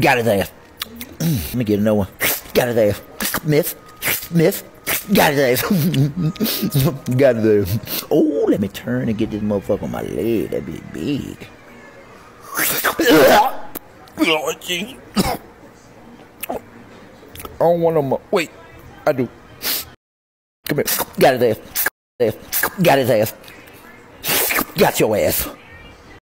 Got it there. Let me get another one. Got it there. Miss. Miss. Got it there. Got his ass. Oh, let me turn and get this motherfucker on my leg. That be big. oh, jeez. I don't want no. Wait, I do. Come here. Got his ass. Got his ass. Got your ass.